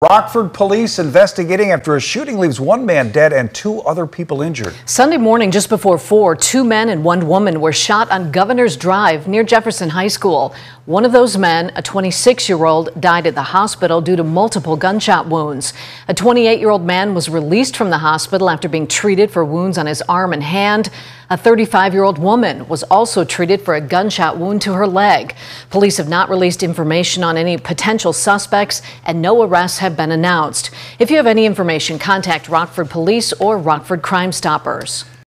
Rockford police investigating after a shooting leaves one man dead and two other people injured. Sunday morning, just before 4, two men and one woman were shot on Governor's Drive near Jefferson High School. One of those men, a 26 year old, died at the hospital due to multiple gunshot wounds. A 28 year old man was released from the hospital after being treated for wounds on his arm and hand. A 35 year old woman was also treated for a gunshot wound to her leg. Police have not released information on any potential suspects and no arrests have been announced. If you have any information, contact Rockford Police or Rockford Crime Stoppers.